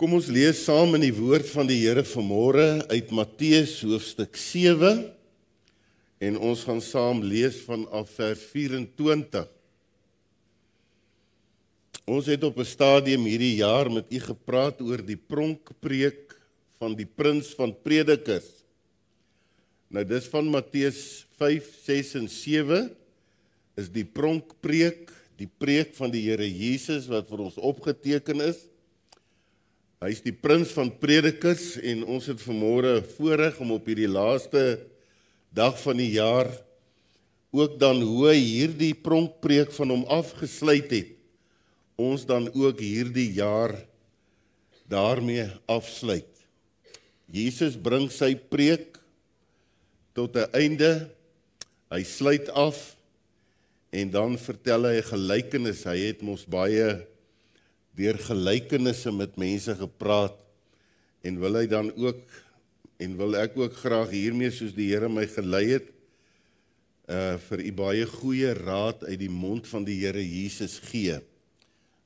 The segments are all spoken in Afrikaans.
Kom ons lees saam in die woord van die Here vanmôre uit Matteus hoofstuk 7 en ons gaan saam lees vanaf vers 24. Ons het op 'n stadium hierdie jaar met u gepraat oor die pronkpreek van die prins van predikers. Nou dis van Matteus 5, 6 en 7 is die pronkpreek, die preek van die Here Jesus wat vir ons opgeteken is. Hy's die prins van predikers en ons het vanmôre voorreg om op hierdie laaste dag van die jaar ook dan hoe hy hierdie pronkpreek van hom afgesluit het. Ons dan ook hierdie jaar daarmee afsluit. Jesus bring sy preek tot 'n einde. Hy sluit af en dan vertel hy 'n gelykenis. Hy het mos baie deur gelykenisse met mense gepraat en wil hy dan ook en wil ek ook graag hiermee soos die Here my gelei het uh vir u baie goeie raad uit die mond van die Here Jesus gee.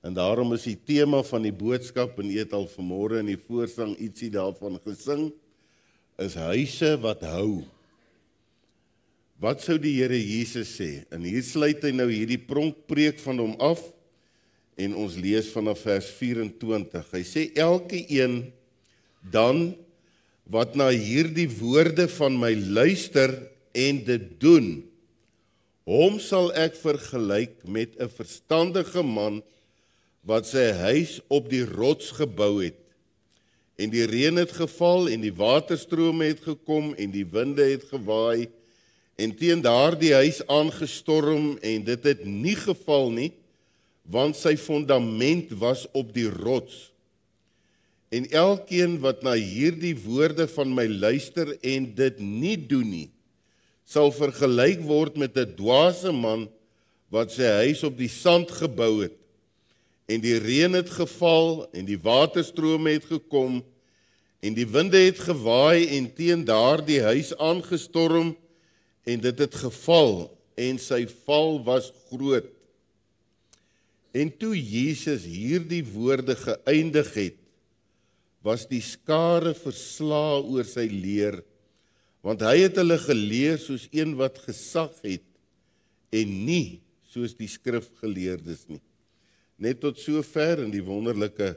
En daarom is die tema van die boodskap en eet al vanmôre in die voorsang ietsie daarvan gesing is huise wat hou. Wat sou die Here Jesus sê? En hier sluit hy nou hierdie pronkpreek van hom af en ons lees vanaf vers 24. Hy sê elke een dan wat na hierdie woorde van my luister en dit doen hom sal ek vergelyk met 'n verstandige man wat sy huis op die rots gebou het en die reën het geval en die waterstrome het gekom en die winde het gewaai en teen daardie huis aangestorm en dit het nie geval nie want sy fondament was op die rots. En elkeen wat na hierdie woorde van my luister en dit nie doen nie, sal vergelyk word met 'n dwaase man wat sy huis op die sand gebou het. En die reën het geval en die waterstrome het gekom en die winde het gewaai en teen daardie huis aangestorm en dit het geval en sy val was groot. En toe Jesus hierdie woorde geëindig het, was die skare verslaa oor sy leer, want hy het hulle geleer soos een wat gesag het en nie soos die skrifgeleerdes nie. Net tot sover in die wonderlike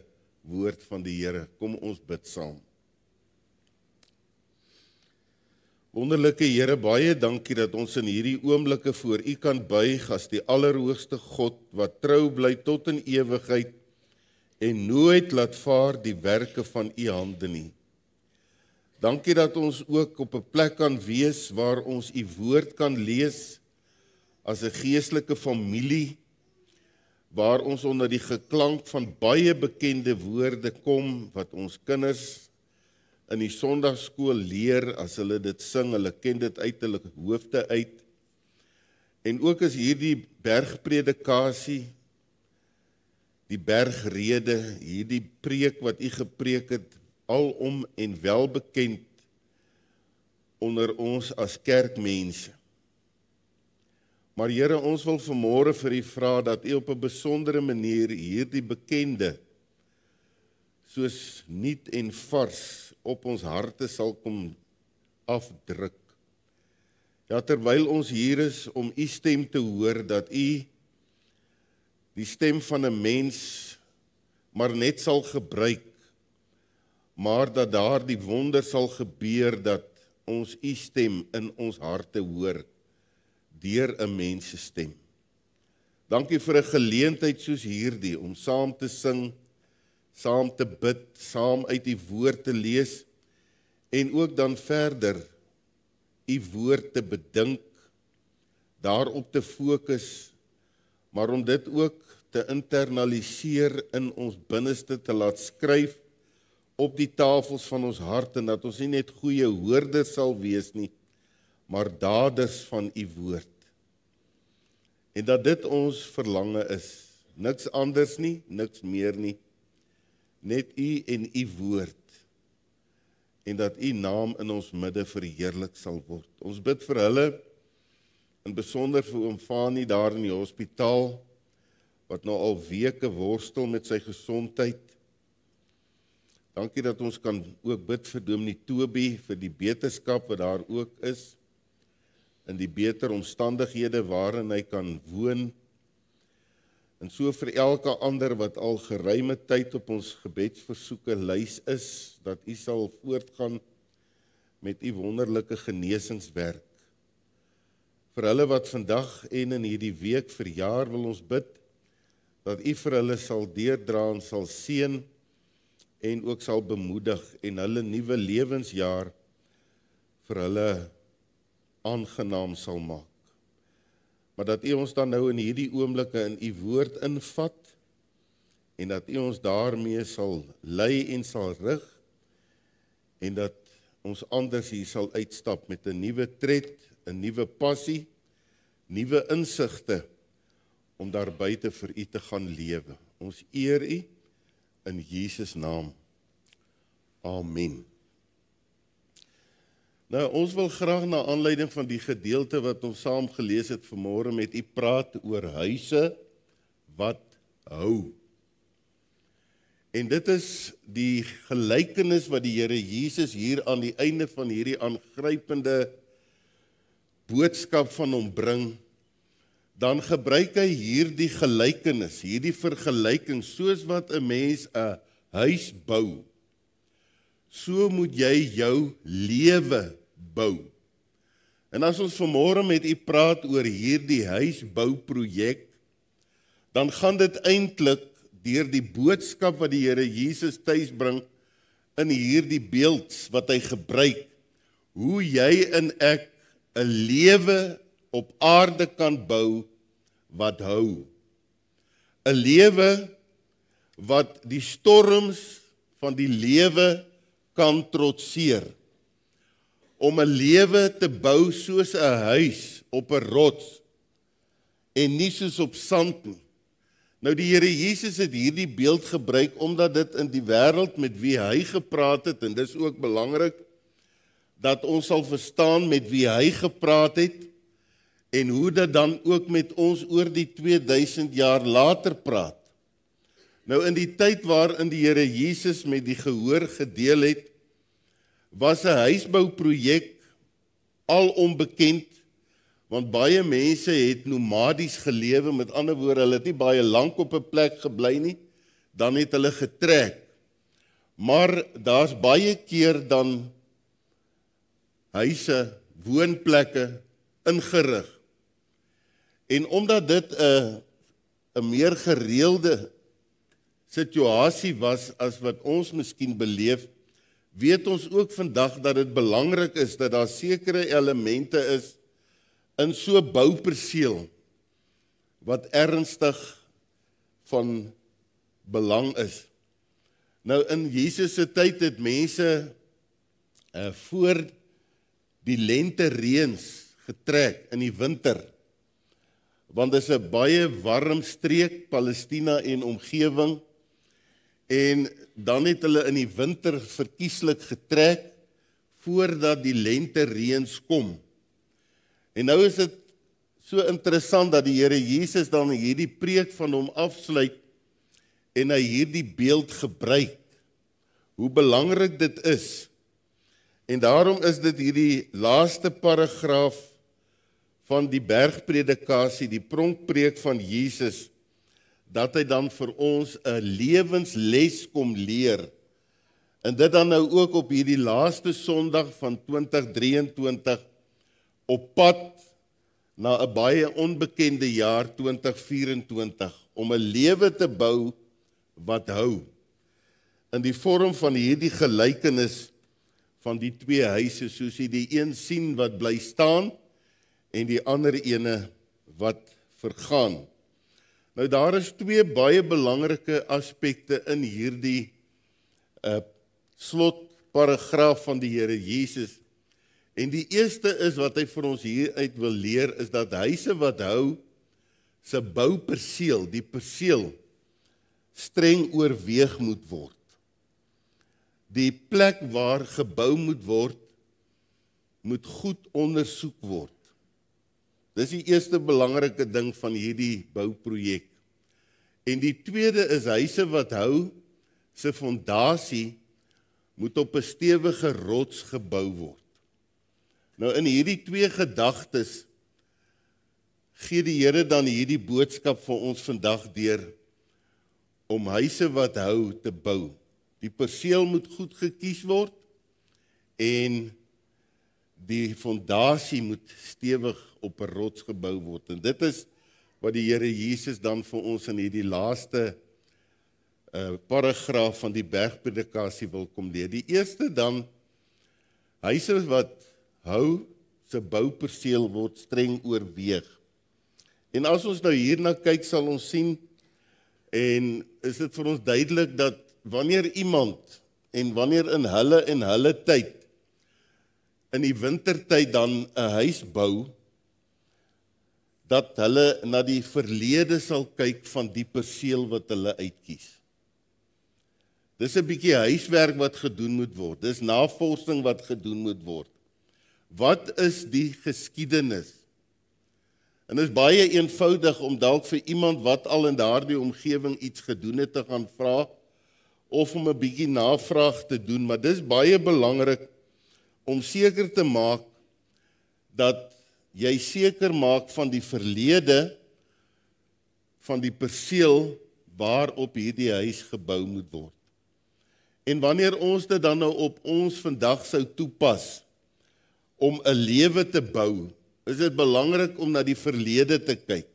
woord van die Here. Kom ons bid saam. Wonderlike Here, baie dankie dat ons in hierdie oomblikke voor U kan buig as die allerhoogste God wat trou bly tot in ewigheid en nooit laat vaar die werke van U hande nie. Dankie dat ons ook op 'n plek kan wees waar ons U woord kan lees as 'n geestelike familie waar ons onder die geklank van baie bekende woorde kom wat ons kinders in die Sondagskool leer as hulle dit sing, hulle ken dit uit hulle hoofde uit. En ook as hierdie bergpredikasie die bergrede, hierdie preek wat u gepreek het alom en welbekend onder ons as kerkmense. Maar Here, ons wil vanmôre vir u vra dat u op 'n besondere manier hierdie bekende soos nuut en vars op ons harte sal kom afdruk. Ja terwyl ons hier is om u stem te hoor dat u die stem van 'n mens maar net sal gebruik maar dat daar die wonder sal gebeur dat ons u stem in ons harte hoor deur 'n mens se stem. Dankie vir 'n geleentheid soos hierdie om saam te sing saam te bid, saam uit die woord te lees en ook dan verder u woord te bedink, daarop te fokus, maar om dit ook te internaliseer in ons binneste te laat skryf op die tafels van ons harte en dat ons nie net goeie hoorders sal wees nie, maar daders van u woord. En dat dit ons verlange is, niks anders nie, niks meer nie net u en u woord en dat u naam in ons midde verheerlik sal word. Ons bid vir hulle in besonder vir oom Fani daar in die hospitaal wat nou al weke worstel met sy gesondheid. Dankie dat ons kan ook bid vir Dominee Toby vir die beterskap wat daar ook is in die beter omstandighede waarin hy kan woon. En so vir elke ander wat al geruime tyd op ons gebedsversoeke lys is, dat U sal voortgaan met U wonderlike genesingswerk. Vir hulle wat vandag en in hierdie week verjaar wil ons bid dat U vir hulle sal deurdra en sal seën en ook sal bemoedig en hulle nuwe lewensjaar vir hulle aangenaam sal maak. Maar dat U ons dan nou in hierdie oomblikke in U woord invat en dat U ons daarmee sal lei en sal rig en dat ons anders hier sal uitstap met 'n nuwe tred, 'n nuwe passie, nuwe insigte om daar buite vir U te gaan lewe. Ons eer U in Jesus naam. Amen. Nou ons wil graag na aanleiding van die gedeelte wat ons saam gelees het vanmôre met u praat oor huise wat hou. En dit is die gelykenis wat die Here Jesus hier aan die einde van hierdie aangrypende boodskap van hom bring. Dan gebruik hy hierdie gelykenis, hierdie vergelyking soos wat 'n mens 'n huis bou so moet jy jou lewe bou. En as ons vanmôre met u praat oor hierdie huisbouprojek, dan gaan dit eintlik deur die boodskap wat die Here Jesus tuis bring in hierdie beeld wat hy gebruik hoe jy en ek 'n lewe op aarde kan bou wat hou. 'n Lewe wat die storms van die lewe kan trotseer om 'n lewe te bou soos 'n huis op 'n rots en nie soos op sand nie. Nou die Here Jesus het hierdie beeld gebruik omdat dit in die wêreld met wie hy gepraat het en dis ook belangrik dat ons sal verstaan met wie hy gepraat het en hoe dit dan ook met ons oor die 2000 jaar later praat. Nou in die tyd waarin die Here Jesus met die gehoor gedeel het, was 'n huisbouprojek al onbekend want baie mense het nomadies gelewe, met ander woorde, hulle het nie baie lank op 'n plek gebly nie, dan het hulle getrek. Maar daar's baie keer dan huise, woonplekke ingerig. En omdat dit 'n 'n meer gereelde situasie was as wat ons miskien beleef, weet ons ook vandag dat dit belangrik is dat daar sekere elemente is in so bouperseel wat ernstig van belang is. Nou in Jesus se tyd het mense uh voor die lente reëns getrek in die winter. Want dit is 'n baie warm streek, Palestina en omgewing. En dan het hulle in die winter verkieslik getrek voordat die lente reëns kom. En nou is dit so interessant dat die Here Jesus dan hierdie preek van hom afsluit en hy hierdie beeld gebruik. Hoe belangrik dit is. En daarom is dit hierdie laaste paragraaf van die bergpredikasie, die pronkpreek van Jesus dat hy dan vir ons 'n lewensles kom leer. En dit dan nou ook op hierdie laaste Sondag van 2023 op pad na 'n baie onbekende jaar 2024 om 'n lewe te bou wat hou. In die vorm van hierdie gelykenis van die twee huise soos jy die een sien wat bly staan en die ander ene wat vergaan. Nou daar is twee baie belangrike aspekte in hierdie uh slotparagraaf van die Here Jesus. En die eerste is wat hy vir ons hier uit wil leer is dat huise wat hou se bouperseel, die perseel streng oorweeg moet word. Die plek waar gebou moet word moet goed ondersoek word. Dis die eerste belangrike ding van hierdie bouprojek. En die tweede is huise wat hou se fondasie moet op 'n stewige rots gebou word. Nou in hierdie twee gedagtes gee die Here dan hierdie boodskap vir ons vandag deur om huise wat hou te bou. Die perseel moet goed gekies word en die fondasie moet stewig op 'n rots gebou word. En dit is wat die Here Jesus dan vir ons in hierdie laaste uh paragraaf van die bergpredikasie wil kom leer. Die eerste dan huise wat hou se bouperseel word streng oorweeg. En as ons nou hierna kyk sal ons sien en is dit vir ons duidelik dat wanneer iemand en wanneer in hulle en hulle tyd in die wintertyd dan 'n huis bou dat hulle na die verlede sal kyk van die perseel wat hulle uitkies. Dis 'n bietjie huiswerk wat gedoen moet word. Dis navorsing wat gedoen moet word. Wat is die geskiedenis? En dit is baie eenvoudig om dalk vir iemand wat al in daardie omgewing iets gedoen het te gaan vra of om 'n bietjie navraag te doen, maar dis baie belangrik om seker te maak dat jy seker maak van die verlede van die perseel waarop hierdie huis gebou moet word. En wanneer ons dit dan nou op ons vandag sou toepas om 'n lewe te bou, is dit belangrik om na die verlede te kyk.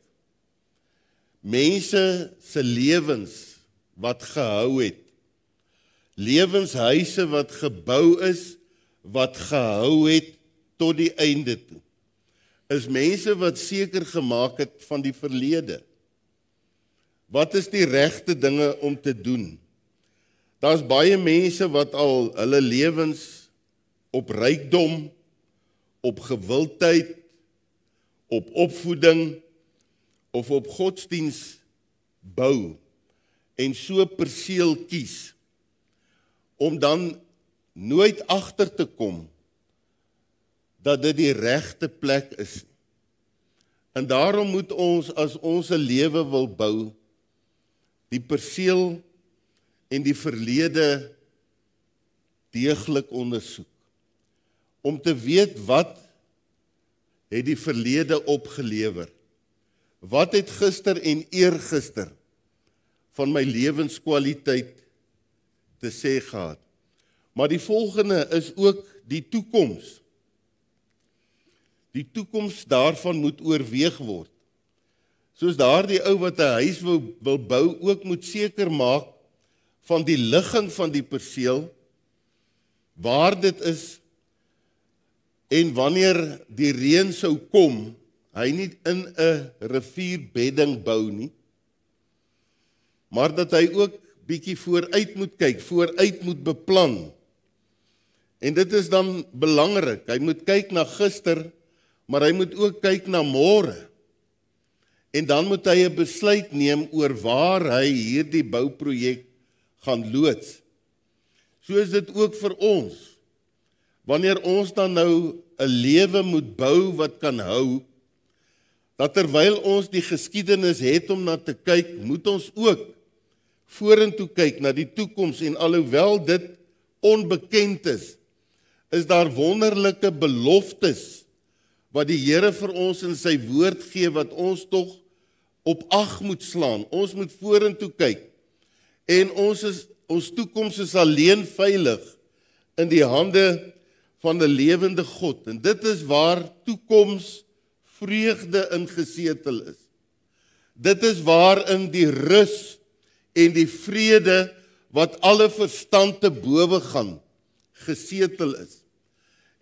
Mense se lewens wat gehou het. Lewenshuise wat gebou is wat gehou het tot die einde toe. Is mense wat seker gemaak het van die verlede. Wat is die regte dinge om te doen? Daar's baie mense wat al hulle lewens op rykdom, op gewildheid, op opvoeding of op godsdiens bou en so perseel kies om dan nooit agter te kom dat dit die regte plek is. En daarom moet ons as ons 'n lewe wil bou die perseel en die verlede deeglik ondersoek om te weet wat het die verlede opgelewer. Wat het gister en eergister van my lewenskwaliteit te sê gehad? Maar die volgende is ook die toekoms. Die toekoms daarvan moet oorweeg word. Soos daardie ou wat 'n huis wil wil bou ook moet seker maak van die ligging van die perseel waar dit is en wanneer die reën sou kom, hy nie in 'n rivierbedding bou nie. Maar dat hy ook bietjie vooruit moet kyk, vooruit moet beplan. En dit is dan belangrik. Hy moet kyk na gister, maar hy moet ook kyk na môre. En dan moet hy 'n besluit neem oor waar hy hierdie bouprojek gaan loods. So is dit ook vir ons. Wanneer ons dan nou 'n lewe moet bou wat kan hou, dat terwyl ons die geskiedenis het om na te kyk, moet ons ook vorentoe kyk na die toekoms en alhoewel dit onbekend is, is daar wonderlike beloftes wat die Here vir ons in sy woord gee wat ons tog op ag moet slaan. Ons moet vorentoe kyk. En ons is ons toekoms is alleen veilig in die hande van 'n lewende God. En dit is waar toekoms vreugde ingesetel is. Dit is waarin die rus en die vrede wat alle verstand te bowe gaan gesetel is.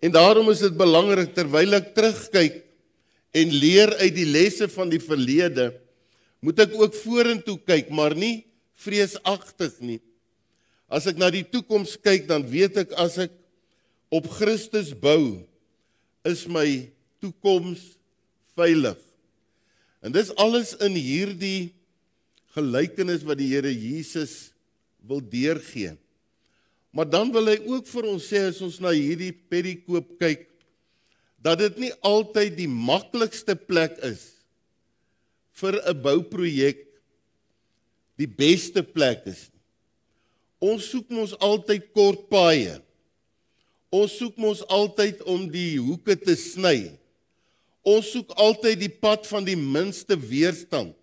En daarom is dit belangrik terwyl ek terugkyk en leer uit die lesse van die verlede, moet ek ook vorentoe kyk, maar nie vreesagtig nie. As ek na die toekoms kyk, dan weet ek as ek op Christus bou, is my toekoms veilig. En dis alles in hierdie gelykenis wat die Here Jesus wil deurgee. Maar dan wil hy ook vir ons sê as ons na hierdie perikoop kyk dat dit nie altyd die maklikste plek is vir 'n bouprojek die beste plek is Ons soek mos altyd kort paaie. Ons soek mos altyd om die hoeke te sny. Ons soek altyd die pad van die minste weerstand.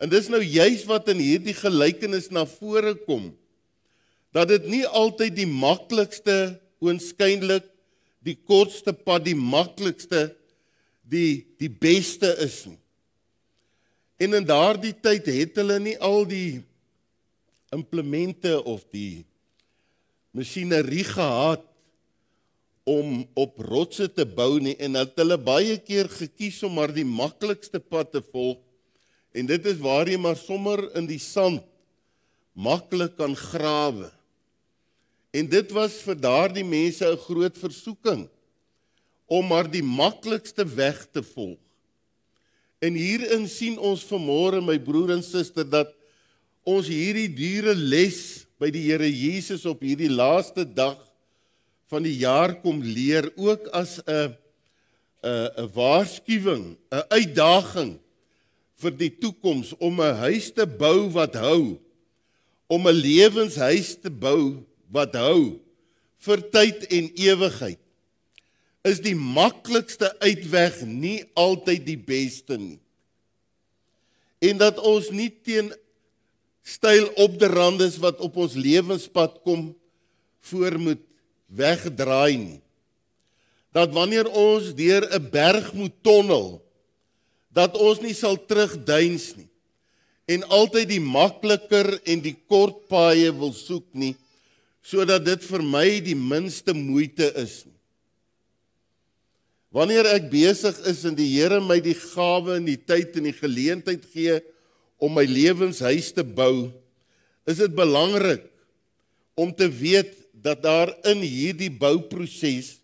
En dis nou juis wat in hierdie gelykenis na vore kom dat dit nie altyd die maklikste oënskynlik die kortste pad die maklikste die die beste is nie. En in daardie tyd het hulle nie al die implemente of die masjinerie gehad om op rotse te bou nie en dat hulle baie keer gekies om maar die maklikste pad te volg en dit is waar jy maar sommer in die sand maklik kan grawe. En dit was vir daardie mense 'n groot versoeking om maar die maklikste weg te volg. En hierin sien ons vanmôre my broer en suster dat ons hierdie dure les by die Here Jesus op hierdie laaste dag van die jaar kom leer ook as 'n 'n 'n waarskuwing, 'n uitdaging vir die toekoms om 'n huis te bou wat hou, om 'n lewenshuis te bou wat hou vir tyd en ewigheid is die maklikste uitweg nie altyd die beste nie. En dat ons nie teen styl op die randes wat op ons lewenspad kom voor moet wegdraai nie. Dat wanneer ons deur 'n berg moet tonnel, dat ons nie sal terugduins nie en altyd die makliker en die kort paaie wil soek nie sodat dit vir my die minste moeite is. Wanneer ek besig is en die Here my die gawe en die tyd en die geleentheid gee om my lewenshuis te bou, is dit belangrik om te weet dat daar in hierdie bouproses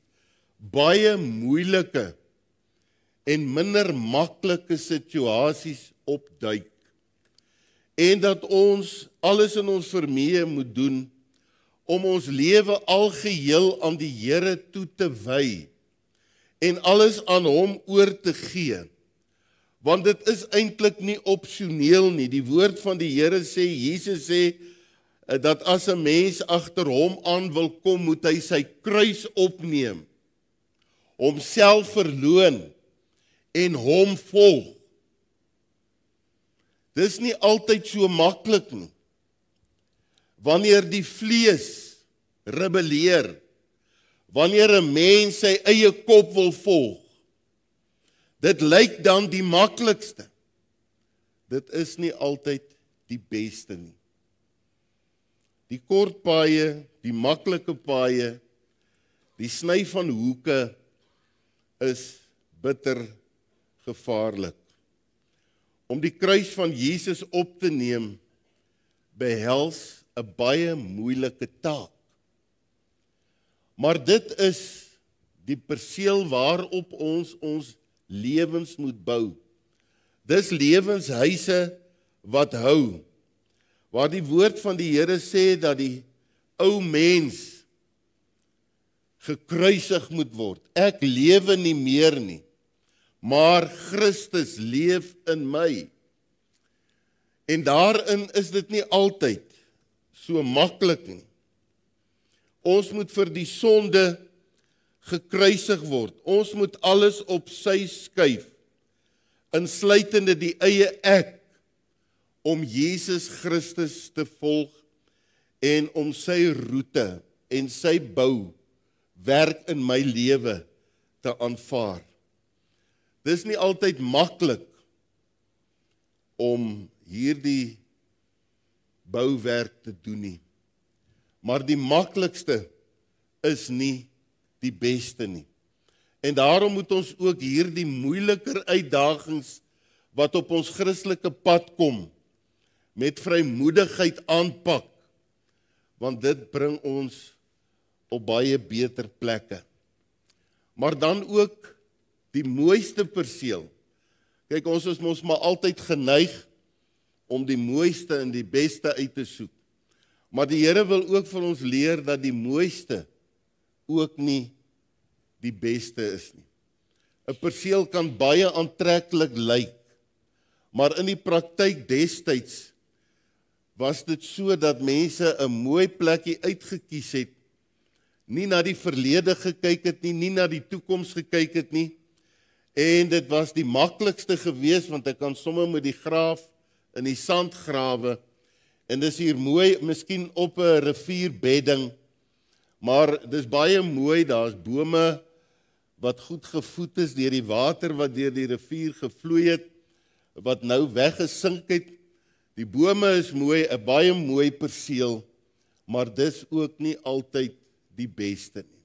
baie moeilike en minder maklike situasies opduik en dat ons alles in ons vermoë moet doen om ons lewe algeheel aan die Here toe te wy en alles aan hom oor te gee. Want dit is eintlik nie opsioneel nie. Die woord van die Here sê Jesus sê eh, dat as 'n mens agter hom aan wil kom, moet hy sy kruis opneem, homself verloon en hom volg. Dis nie altyd so maklik nie wanneer die vlees rebelleer wanneer 'n mens sy eie kop wil volg dit lyk dan die maklikste. Dit is nie altyd die beste nie. Die kort paaie die maklike paaie die sny van hoeke is bitter gevaarlik. Om die kruis van Jesus op te neem behels 'n baie moeilike taak. Maar dit is die perseel waarop ons ons lewens moet bou. Dis lewenshuise wat hou. Waar die woord van die Here sê dat die ou mens gekruisig moet word. Ek lewe nie meer nie, maar Christus leef in my. En daarin is dit nie altyd so maklik nie. Ons moet vir die sonde gekruisig word. Ons moet alles op sy skuif insluitende die eie ek om Jesus Christus te volg en om sy roete en sy bou werk in my lewe te aanvaar. Dis nie altyd maklik om hierdie bouwerk te doen nie. Maar die maklikste is nie die beste nie. En daarom moet ons ook hierdie moeiliker uitdagings wat op ons Christelike pad kom met vrymoedigheid aanpak want dit bring ons op baie beter plekke. Maar dan ook die mooiste perseel. Kyk ons is mos maar altyd geneig om die mooiste en die beste uit te soek. Maar die Here wil ook vir ons leer dat die mooiste ook nie die beste is nie. 'n Perseel kan baie aantreklik lyk, maar in die praktyk destyds was dit so dat mense 'n mooi plekkie uitgekies het. Nie na die verlede gekyk het nie, nie na die toekoms gekyk het nie. En dit was die maklikste gewees want ek kan sommer met die graaf in die sand grawe en dis hier mooi, miskien op 'n rivierbedding. Maar dis baie mooi, daar's bome wat goed gevoed is deur die water wat deur die rivier gevloei het wat nou weggesink het. Die bome is mooi, 'n baie mooi perseel, maar dis ook nie altyd die beste nie.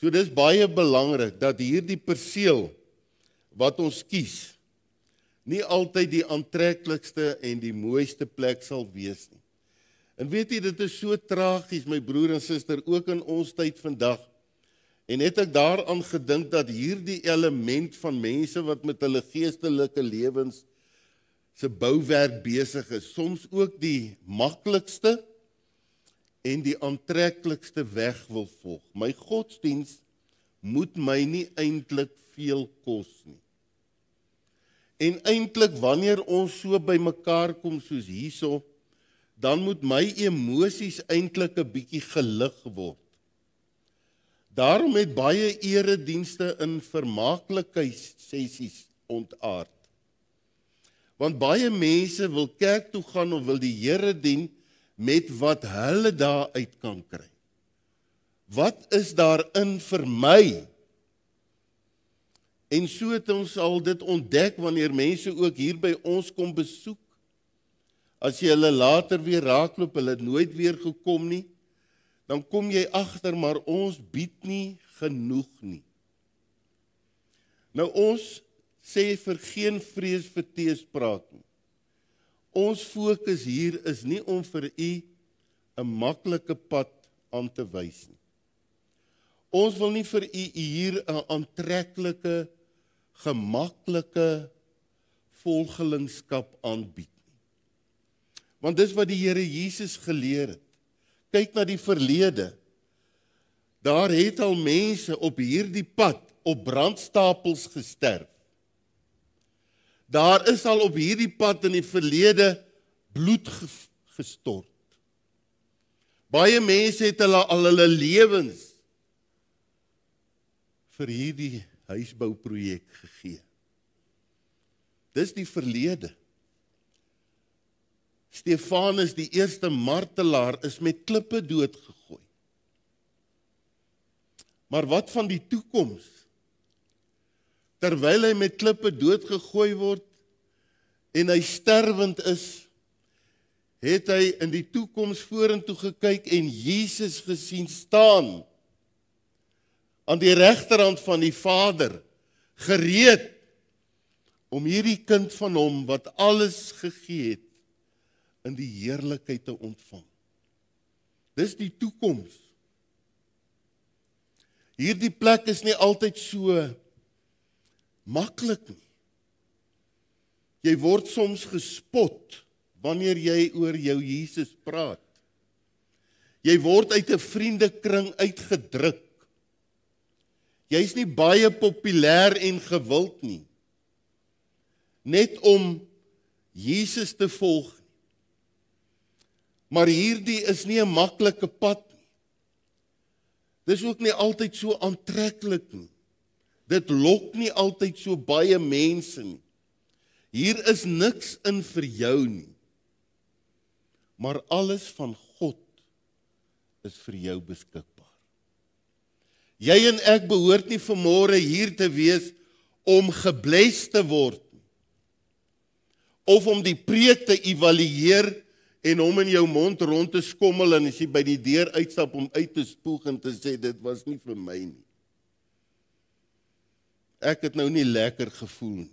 So dis baie belangrik dat hierdie perseel wat ons kies nie altyd die aantreklikste en die mooiste plek sal wees nie. En weet jy dit is so tragies my broer en suster ook in ons tyd vandag. En het ek daaraan gedink dat hierdie element van mense wat met hulle geestelike lewens se bouwerk besig is, soms ook die maklikste en die aantreklikste weg wil volg. My godsdiens moet my nie eintlik veel kos nie. En eintlik wanneer ons so by mekaar kom soos hierso, dan moet my emosies eintlik 'n bietjie gelig word. Daarom het baie eredienste in vermaaklikheidssessies ontaard. Want baie mense wil kerk toe gaan of wil die Here dien met wat hulle daar uit kan kry. Wat is daarin vir my? En so het ons al dit ontdek wanneer mense ook hier by ons kom besoek. As jy hulle later weer raakloop, hulle het nooit weer gekom nie dan kom jy agter maar ons bied nie genoeg nie. Nou ons sê vir geen vrees vir teespraak nie. Ons fokus hier is nie om vir u 'n maklike pad aan te wys nie. Ons wil nie vir u hier 'n aantreklike gemaklike volgelingskap aanbied nie. Want dis wat die Here Jesus geleer het kyk na die verlede. Daar het al mense op hierdie pad op brandstapels gesterf. Daar is al op hierdie pad in die verlede bloed gestort. Baie mense het hulle al hulle lewens vir hierdie huisbouprojek gegee. Dis die verlede. Stefanus die eerste martelaar is met klippe doodgegooi. Maar wat van die toekoms? Terwyl hy met klippe doodgegooi word en hy sterwend is, het hy in die toekoms vorentoe gekyk en Jesus gesien staan aan die regterhand van die Vader gereed om hierdie kind van hom wat alles gegee het in die heerlikheid te ontvang. Dis die toekoms. Hierdie plek is nie altyd so maklik nie. Jy word soms gespot wanneer jy oor jou Jesus praat. Jy word uit 'n vriendekring uitgedruk. Jy's nie baie populêr en gewild nie. Net om Jesus te volg Maar hierdie is nie 'n maklike pad nie. Dis ook nie altyd so aantreklik nie. Dit lok nie altyd so baie mense nie. Hier is niks in vir jou nie. Maar alles van God is vir jou beskikbaar. Jy en ek behoort nie vanmôre hier te wees om gebless te word. Of om die preek te evalueer en hom in jou mond rond te skommel en as jy by die deur uitstap om uit te spoeg en te sê dit was nie vir my nie. Ek het nou nie lekker gevoel nie.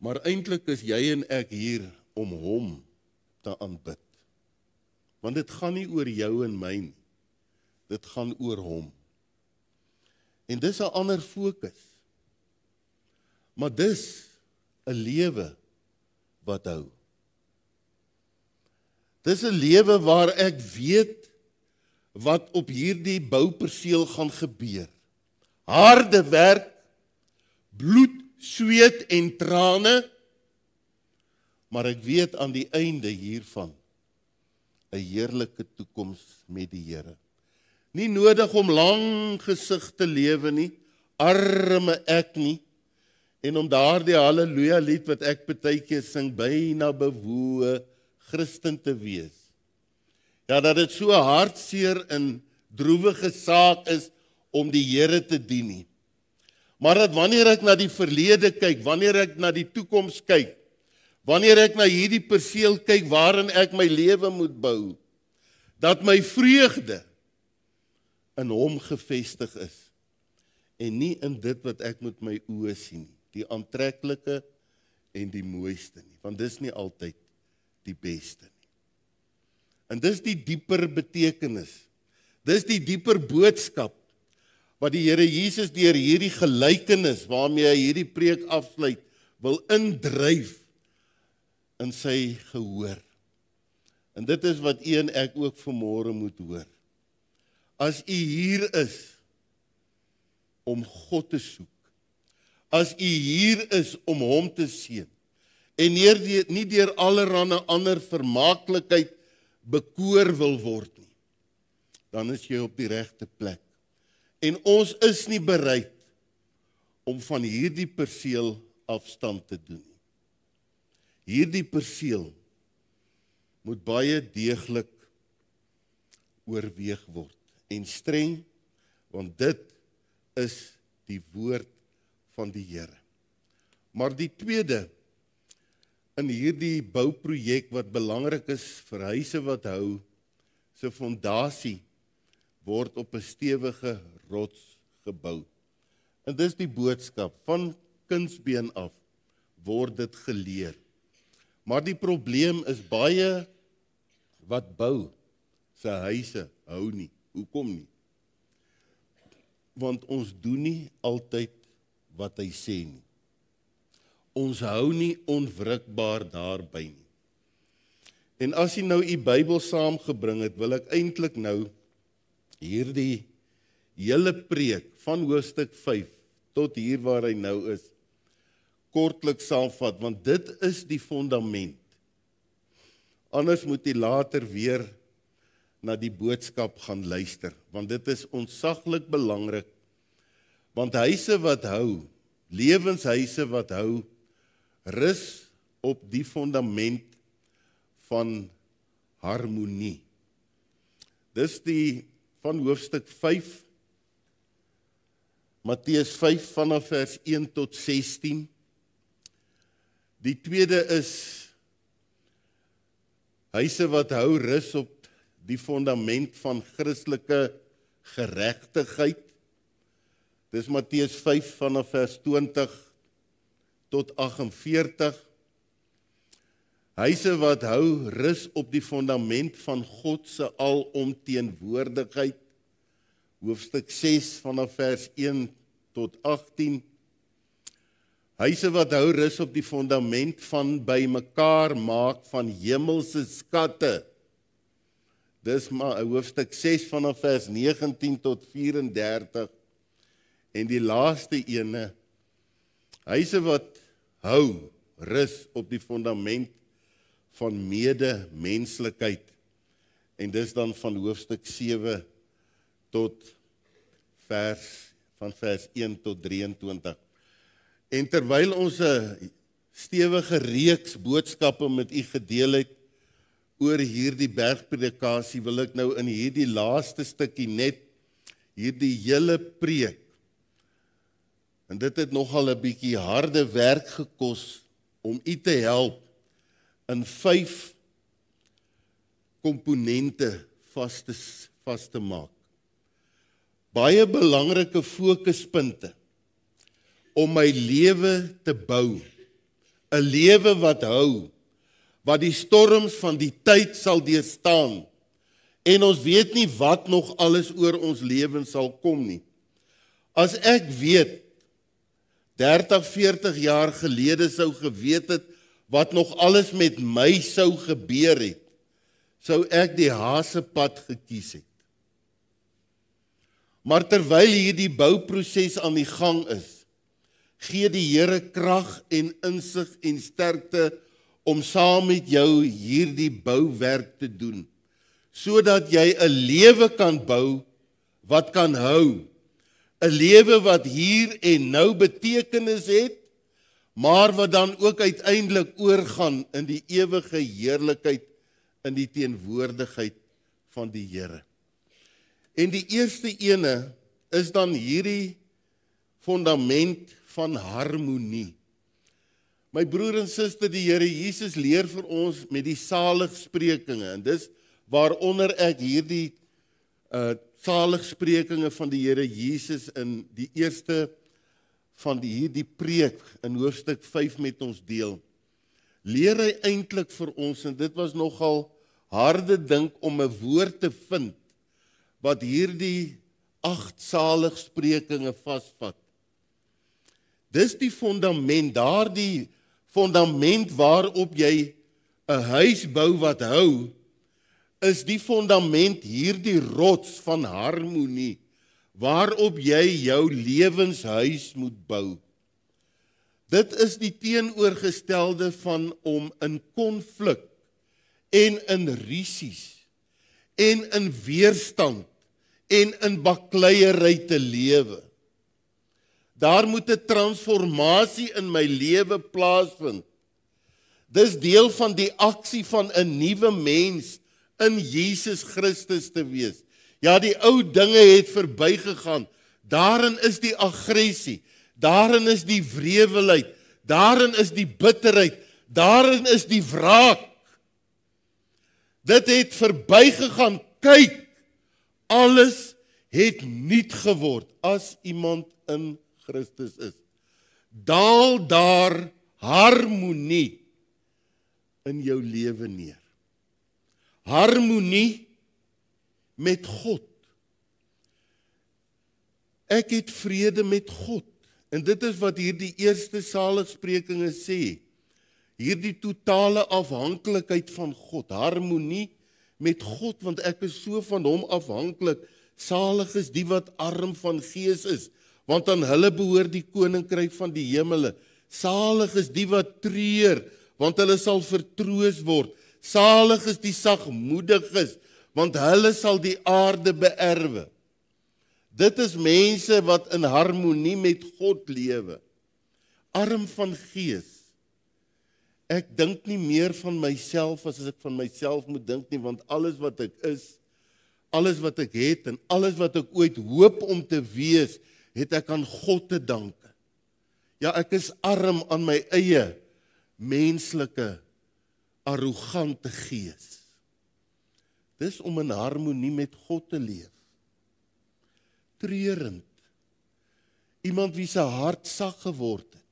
Maar eintlik is jy en ek hier om hom te aanbid. Want dit gaan nie oor jou en my nie. Dit gaan oor hom. En dis 'n ander fokus. Maar dis 'n lewe wat hou. Dis 'n lewe waar ek weet wat op hierdie bouperseel gaan gebeur. Harde werk, bloed, sweet en trane. Maar ek weet aan die einde hiervan 'n heerlike toekoms met die Here. Nie nodig om lang gesig te lewe nie, arme ek nie. En om daardie haleluja lied wat ek baie keer sing byna bewoe Christen te wees. Ja, dat dit so hartseer en droewige saak is om die Here te dien nie. Maar dat wanneer ek na die verlede kyk, wanneer ek na die toekoms kyk, wanneer ek na hierdie perseel kyk waarin ek my lewe moet bou, dat my vreugde in hom gefestig is en nie in dit wat ek met my oë sien nie, die aantreklike en die mooiste nie, want dis nie altyd die beste nie. En dis die dieper betekenis. Dis die dieper boodskap wat die Here Jesus deur hierdie gelykenis waarmee hy hierdie preek afsluit wil indryf in sy gehoor. En dit is wat u en ek ook vanmôre moet hoor. As u hier is om God te soek, as u hier is om hom te seën en nie deur allerlei ander vermaaklikheid bekoor wil word nie, dan is jy op die regte plek. En ons is nie bereid om van hierdie perseel afstand te doen nie. Hierdie perseel moet baie deeglik oorweeg word en streng want dit is die woord van die Here. Maar die tweede in hierdie bouprojek wat belangrik is vir huise wat hou se fondasie word op 'n stewige rots gebou. En dis die boodskap van kunsbeen af word dit geleer. Maar die probleem is baie wat bou se huise hou nie. Hoekom nie? Want ons doen nie altyd wat hy sê nie. Ons hou nie onwrikbaar daarby nie. En as jy nou u Bybel saamgebring het, wil ek eintlik nou hierdie hele preek van hoofstuk 5 tot hier waar hy nou is kortliks saamvat want dit is die fondament. Anders moet jy later weer na die boodskap gaan luister want dit is ontsaglik belangrik. Want huise wat hou, lewenshuise wat hou, rus op die fondament van harmonie. Dis die van hoofstuk 5 Matteus 5 vanaf vers 1 tot 16. Die tweede is huise wat hou rus op die fondament van Christelike geregtigheid. Dis Matteus 5 vanaf vers 20 tot 48. Huise wat hou rus op die fondament van God se alomteenwoordigheid. Hoofstuk 6 vanaf vers 1 tot 18. Huise wat hou rus op die fondament van bymekaar maak van hemelse skatte. Dis maar hoofstuk 6 vanaf vers 19 tot 34. En die laaste ene huise wat hou rus op die fondament van medemenslikheid. En dis dan van hoofstuk 7 tot vers van vers 1 tot 23. En terwyl ons 'n stewige reeks boodskappe met u gedeel het oor hierdie bergpredikasie, wil ek nou in hierdie laaste stukkie net hierdie hele preek en dit het nogal 'n bietjie harde werk gekos om u te help in 5 komponente vas te vas te maak. Baie belangrike fokuspunte om my lewe te bou. 'n Lewe wat hou, wat die storms van die tyd sal deurstaan. En ons weet nie wat nog alles oor ons lewens sal kom nie. As ek weet 30, 40 jaar gelede sou geweet het wat nog alles met my sou gebeur het, sou ek die hasepad gekies het. Maar terwyl hierdie bouproses aan die gang is, gee die Here krag en insig en sterkte om saam met jou hierdie bouwerk te doen sodat jy 'n lewe kan bou wat kan hou 'n lewe wat hier en nou betekenis het maar wat dan ook uiteindelik oorgaan in die ewige heerlikheid in die teenwoordigheid van die Here. En die eerste ene is dan hierdie fundament van harmonie. My broer en suster, die Here Jesus leer vir ons met die saligsprekinge en dis waaronder ek hierdie uh saligsprekinge van die Here Jesus in die eerste van die hierdie preek in hoofstuk 5 met ons deel. Leer hy eintlik vir ons en dit was nogal harde dink om 'n woord te vind wat hierdie agt saligsprekinge vasvat. Dis die fondament, daardie fondament waarop jy 'n huis bou wat hou, is die fondament hierdie rots van harmonie waarop jy jou lewenshuis moet bou. Dit is die teenoorgestelde van om in konflik en in risies en in weerstand en in bakleierery te lewe. Daar moet 'n transformasie in my lewe plaasvind. Dis deel van die aksie van 'n nuwe mens in Jesus Christus te wees. Ja, die ou dinge het verbygegaan. Daarin is die aggressie, daarin is die wrevelheid, daarin is die bitterheid, daarin is die wraak. Dit het verbygegaan. Kyk, alles het nuut geword as iemand in Christus is. Daal daar harmonie in jou lewe neer. Harmonie met God. Ek het vrede met God. En dit is wat hierdie eerste saligsprekinge sê. Hierdie totale afhanklikheid van God, harmonie met God want ek is so van hom afhanklik. Salig is die wat arm van gees is, want aan hulle behoort die koninkryk van die hemele. Salig is die wat treur, want hulle sal vertroos word. Salig is die sagmoediges, want hulle sal die aarde beerwe. Dit is mense wat in harmonie met God lewe. Arm van gees. Ek dink nie meer van myself as as ek van myself moet dink nie, want alles wat ek is, alles wat ek het en alles wat ek ooit hoop om te wees, het ek aan God te danke. Ja, ek is arm aan my eie menslike arrogante gees. Dis om in harmonie met God te leef. Treurend. Iemand wie se hart sag geword het.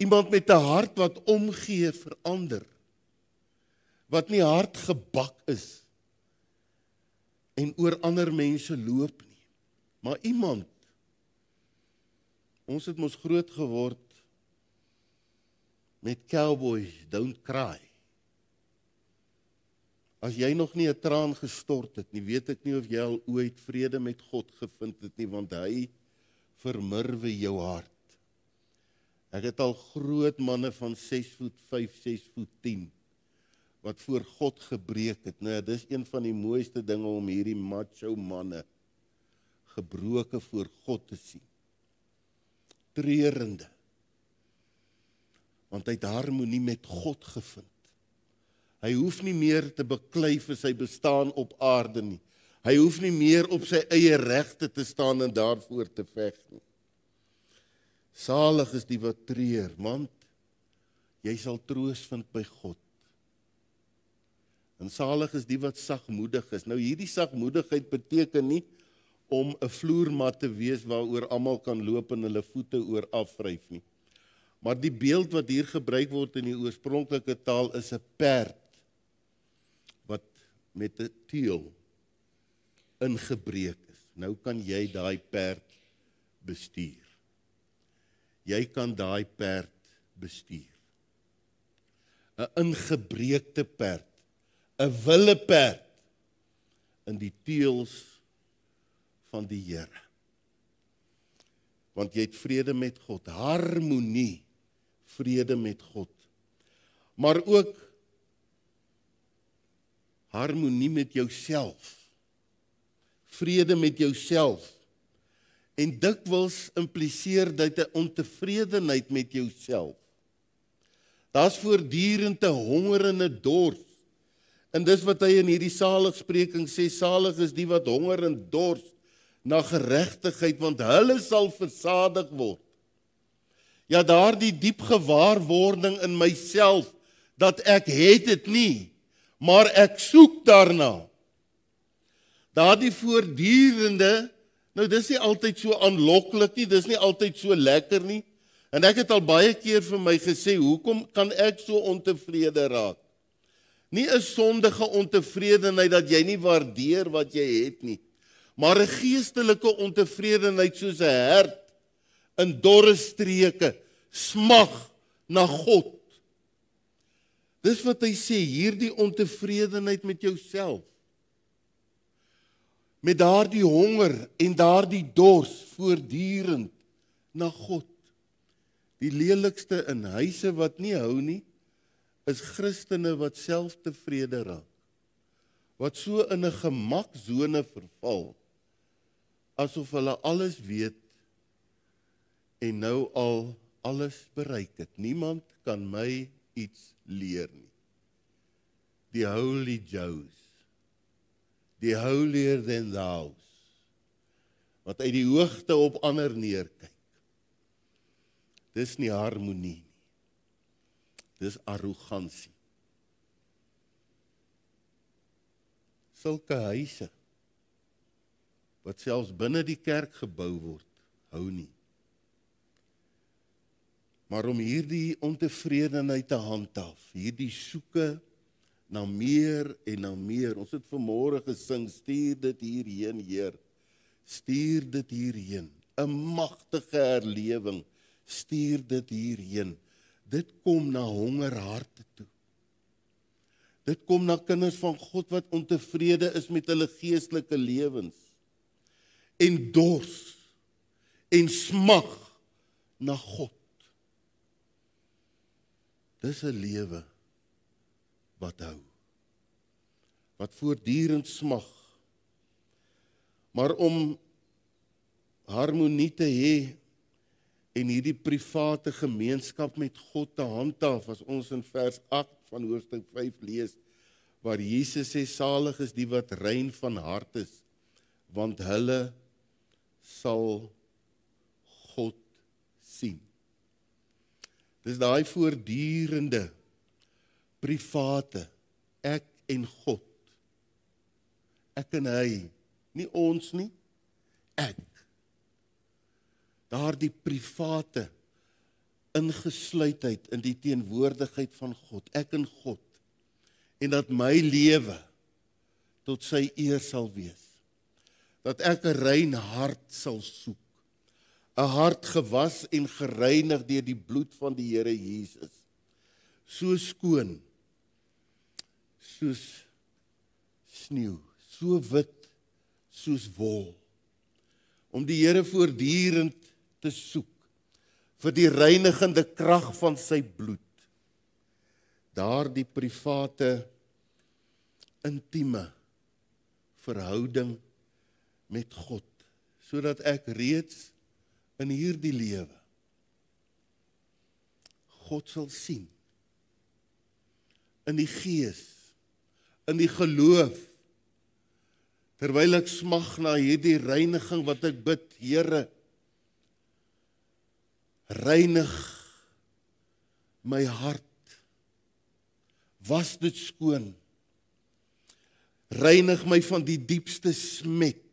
Iemand met 'n hart wat omgee vir ander. Wat nie hard gebak is en oor ander mense loop nie. Maar iemand Ons het mos groot geword met cowboys don't cry. As jy nog nie 'n traan gestort het nie, weet ek nie of jy al ooit vrede met God gevind het nie, want hy vermurwe jou hart. Ek het al groot manne van 6 voet 5, 6 voet 10 wat voor God gebreek het. Nou, dis een van die mooiste dinge om hierdie macho manne gebroke voor God te sien treurende. Want hy het harmonie met God gevind. Hy hoef nie meer te beklei vir sy bestaan op aarde nie. Hy hoef nie meer op sy eie regte te staan en daarvoor te veg nie. Salig is die wat treur, want jy sal troos vind by God. En salig is die wat sagmoedig is. Nou hierdie sagmoedigheid beteken nie om 'n vloermat te wees waaroor almal kan loop en hulle voete oor afvryf nie. Maar die beeld wat hier gebruik word in die oorspronklike taal is 'n perd wat met 'n teel ingebreek is. Nou kan jy daai perd bestuur. Jy kan daai perd bestuur. 'n ingebreekte perd, 'n wille perd in die teels van die Here. Want jy het vrede met God, harmonie, vrede met God. maar ook harmonie met jouself. Vrede met jouself. En dikwels impliseer dit 'n ontevredenheid met jouself. Daar's voortdurend 'n honger en 'n dors. En dis wat hy in hierdie saligspreking sê, salig is die wat honger en dors na geregtigheid want hulle sal versadig word. Ja, daardie diep gewaarwording in myself dat ek het dit nie, maar ek soek daarna. Daardie voortdurende nou dis nie altyd so aanloklik nie, dis nie altyd so lekker nie. En ek het al baie keer vir my gesê, hoekom kan ek so ontevrede raak? Nie 'n sondige ontevredenheid dat jy nie waardeer wat jy het nie, maar 'n geestelike ontevredenheid soos 'n hert in dorre streke smag na God. Dis wat hy sê, hierdie ontevredenheid met jouself. Met daardie honger en daardie dors voortdurend na God. Die lelikste in huise wat nie hou nie, is Christene wat selftevrede raak. Wat so in 'n gemaksone verval asof hulle alles weet en nou al alles bereik het. Niemand kan my iets leer nie. Die holy Joes. Die holier than thou. Wat uit die hoogte op ander neerkyk. Dis nie harmonie nie. Dis arrogansie. Sulke huise wat selfs binne die kerk gebou word, hou nie. Maar om hierdie ontevredenheid te handhaaf, hierdie soeke na meer en na meer. Ons het vanmôre gesing, stuur dit hierheen, Heer. Stuur dit hierheen. 'n Magtige herlewing. Stuur dit hierheen. Dit kom na hongerharte toe. Dit kom na kinders van God wat ontevrede is met hulle geestelike lewens en dors en smag na God. Dis 'n lewe wat hou. Wat voortdurend smag. Maar om harmonie te hê en hierdie private gemeenskap met God te handhaaf as ons in vers 8 van hoofstuk 5 lees waar Jesus sê salig is die wat rein van hart is want hulle sal God sien. Dis daai voortdurende private ek en God. Ek en hy, nie ons nie. Ek. Daardie private ingesluitheid in die teenwoordigheid van God, ek en God. En dat my lewe tot sy eer sal wees dat ek 'n rein hart sal soek. 'n Hart gewas en gereinig deur die bloed van die Here Jesus. So skoon soos sneeu, so wit soos wol. Om die Here voortdurend te soek vir die reinigende krag van sy bloed. Daardie private intieme verhouding met God sodat ek reeds in hierdie lewe God sal sien. In die gees in die geloof terwyl ek smag na hierdie reiniging wat ek bid Here reinig my hart. Was dit skoon. Reinig my van die diepste smet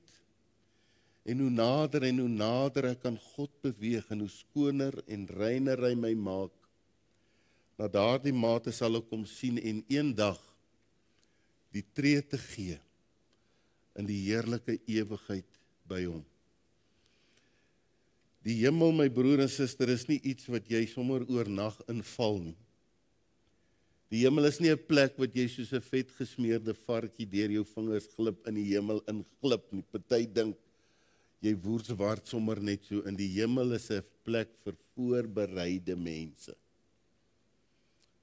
En hoe nader en hoe nader ek aan God beweeg en hoe skoner en reiner hy my maak. Na daardie mate sal ek hom sien en eendag die tree te gee in die heerlike ewigheid by hom. Die hemel my broer en suster is nie iets wat jy sommer oornag inval nie. Die hemel is nie 'n plek wat jy soos 'n vet gesmeerde varkie deur jou vingers glip in die hemel inglip nie. Party dink jy woordswaard sommer net so in die hemel is 'n plek vir voorbereide mense.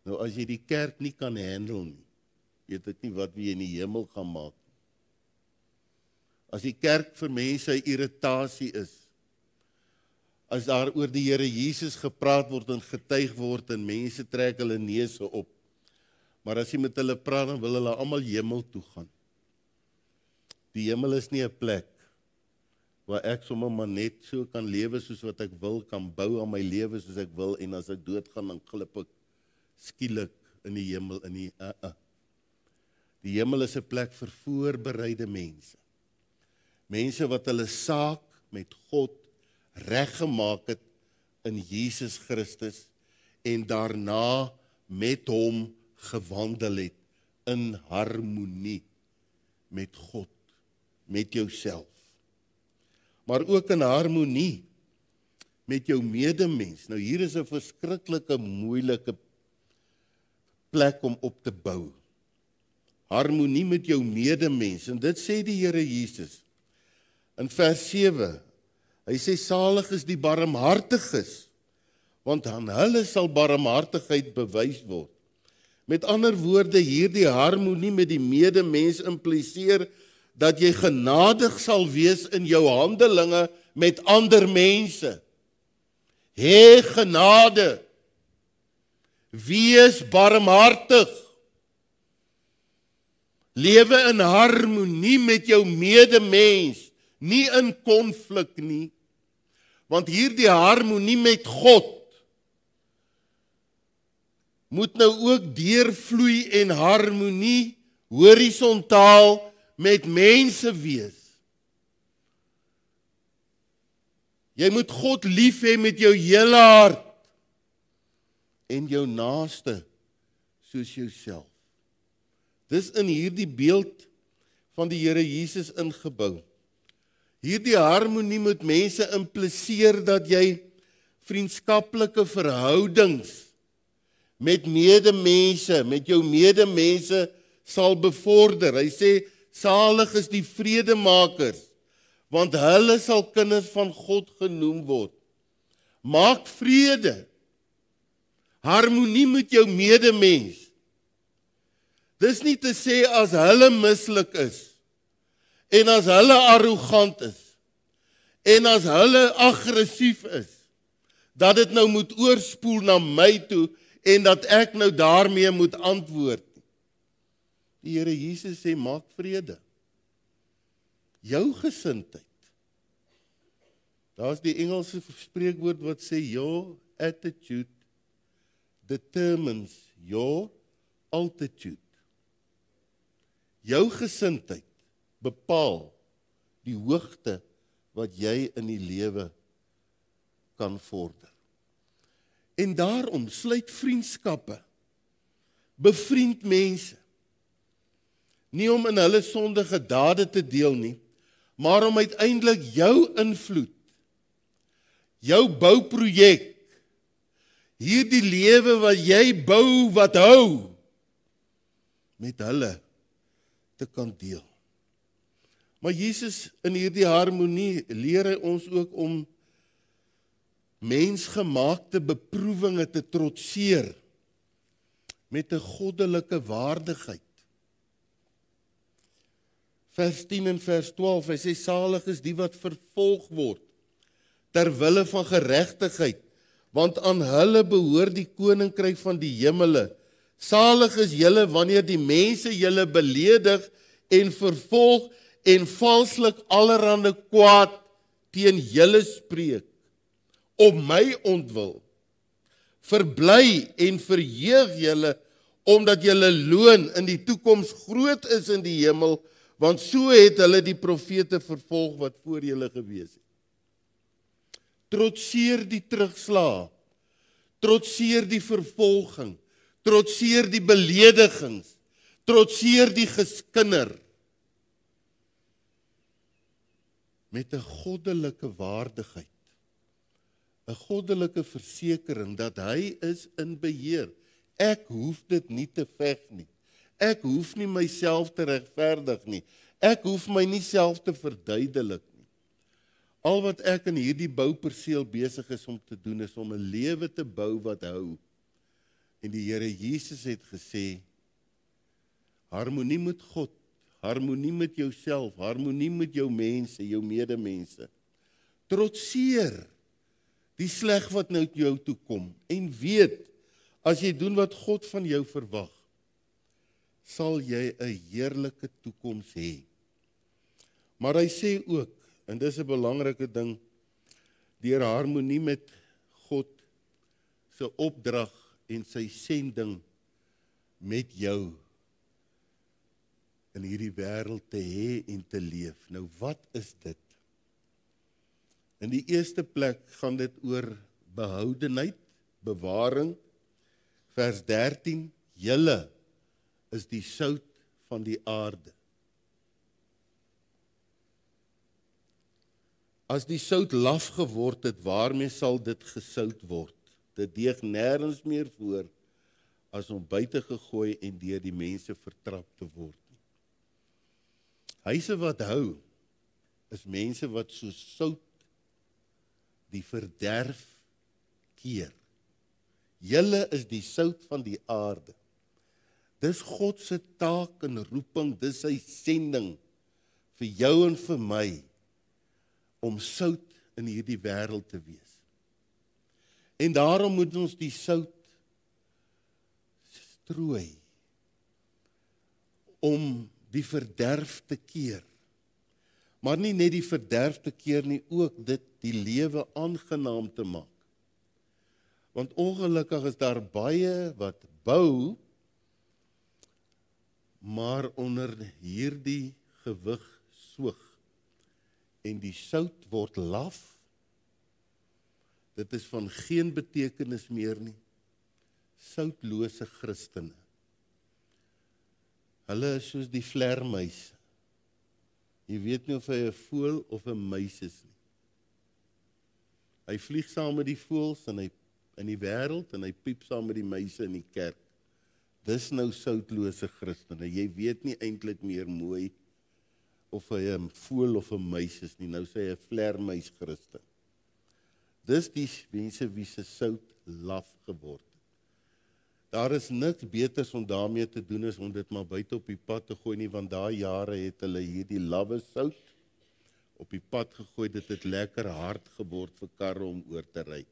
Nou as jy die kerk nie kan handle nie, weet ek nie wat wie in die hemel gaan maak nie. As die kerk vir mense irritasie is, as daar oor die Here Jesus gepraat word en getuig word en mense trek hulle neuse op. Maar as jy met hulle praat dan wil hulle almal hemel toe gaan. Die hemel is nie 'n plek waar ek sommer maar net so kan lewe soos wat ek wil, kan bou aan my lewe soos ek wil en as ek doodgaan dan glip ek skielik in die hemel in die uh uh. Die hemel is 'n plek vir voorbereide mense. Mense wat hulle saak met God reggemaak het in Jesus Christus en daarna met hom gewandel het in harmonie met God, met jouself. Maar ook in harmonie met jou medemens. Nou hier is 'n verskriklike moeilike plek om op te bou. Harmonie met jou medemens en dit sê die Here Jesus in vers 7 Hy sê salig is die barmhartiges want aan hulle sal barmhartigheid bewys word. Met ander woorde hierdie harmonie met die medemens impliseer dat jy genadig sal wees in jou handelinge met ander mense. Hê genade. Wees barmhartig. Lewe in harmonie met jou medemens nie in konflik nie. Want hierdie harmonie met God moet nou ook deurvloei en harmonie horisontaal met mense wees. Jy moet God lief hê met jou hele hart en jou naaste soos jouself. Dis in hierdie beeld van die Here Jesus ingebou. Hierdie harmonie met mense impliseer dat jy vriendskaplike verhoudings met medemense, met jou medemense sal bevorder. Hy sê salig is die vredemakers want hulle sal kinders van God genoem word. Maak vrede. Harmonie met jou medemens. Dis nie te sê as hulle mislik is En as hulle arrogant is en as hulle aggressief is, dat dit nou moet oorspoel na my toe en dat ek nou daarmee moet antwoord. Die Here Jesus sê maak vrede. Jou gesindheid. Daar's die Engelse spreekwoord wat sê your attitude determines your altitude. Jou gesindheid bepaal die hoogte wat jy in die lewe kan vorder. En daarom sluit vriendskappe bevriend mense nie om in hulle sondige dade te deel nie, maar om uiteindelik jou invloed jou bouprojek hierdie lewe wat jy bou wat hou met hulle te kan deel. Maar Jesus in hierdie harmonie leer hy ons ook om mensgemaakte beproewinge te trotseer met 'n goddelike waardigheid. Vers 10 en vers 12, hy sê salig is die wat vervolg word ter wille van geregtigheid, want aan hulle behoort die koninkryk van die hemele. Salig is julle wanneer die mense julle beledig en vervolg en valslik allerhande kwaad teen julle spreek op my ontwil verbly en verheug julle omdat julle loon in die toekoms groot is in die hemel want so het hulle die profete vervolg wat voor julle gewees het trotseer die terugslag trotseer die vervolging trotseer die beledigings trotseer die geskinder met 'n goddelike waardigheid. 'n Goddelike versekering dat hy is in beheer. Ek hoef dit nie te veg nie. Ek hoef nie myself te regverdig nie. Ek hoef my nie self te verduidelik nie. Al wat ek in hierdie bouperseel besig is om te doen is om 'n lewe te bou wat hou En die Here Jesus het gesê harmonie met God, harmonie met jouself, harmonie met jou mense, jou medemense. Trotseer die sleg wat nou jou toe kom en weet as jy doen wat God van jou verwag, sal jy 'n heerlike toekoms hê. Maar hy sê ook, en dis 'n belangrike ding, deur harmonie met God se opdrag en sy sending met jou in hierdie wêreld te hê en te leef. Nou wat is dit? In die eerste plek gaan dit oor behoudenheid, bewaring. Vers 13: Julle is die sout van die aarde. As die sout laf geword het, waarmee sal dit gesout word? Dit deeg nêrens meer voor as om buite gegooi en deur die mense vertrap te word nie. Huise wat hou is mense wat so sout die verderf keer. Julle is die sout van die aarde. Dis God se taak en roeping, dis sy sending vir jou en vir my om sout in hierdie wêreld te wees. En daarom moet ons die sout strooi om die verderf te keer. Maar nie net die verderf te keer nie, ook dit die lewe aangenaam te maak. Want ongelukkig is daar baie wat bou maar onder hierdie gewig soog en die sout word laf dit is van geen betekenis meer nie. Soutlose christene. Hulle is soos die vlermuis jy weet nie of hy 'n voël of 'n muis is nie. Hy vlieg saam met die voëls en hy in die wêreld en hy piep saam met die muise in die kerk Dis nou soutlose Christene. Jy weet nie eintlik meer mooi of hy 'n voël of 'n muis is nie. Nou sê hy 'n vlermuis Christen. Dis die mense wie se sout laf geword het. Daar is niks beters om daarmee te doen as om dit maar buite op die pad te gooi nie want daai jare het hulle hierdie lawwe sout op die pad gegooi dit het lekker hard geword vir karre om oor te ry.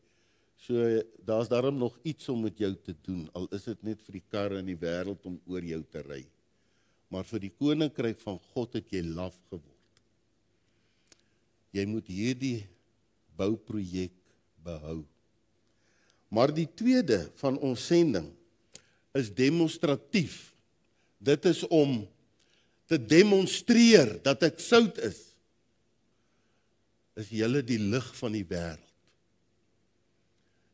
So daar's daarom nog iets om met jou te doen al is dit net vir die karre in die wêreld om oor jou te ry. Maar vir die koninkryk van God het jy laf geword. Jy moet hierdie bouprojek behou. Maar die tweede van ons sending is demonstratief. Dit is om te demonstreer dat ek sout is. Is julle die lig van die wêreld?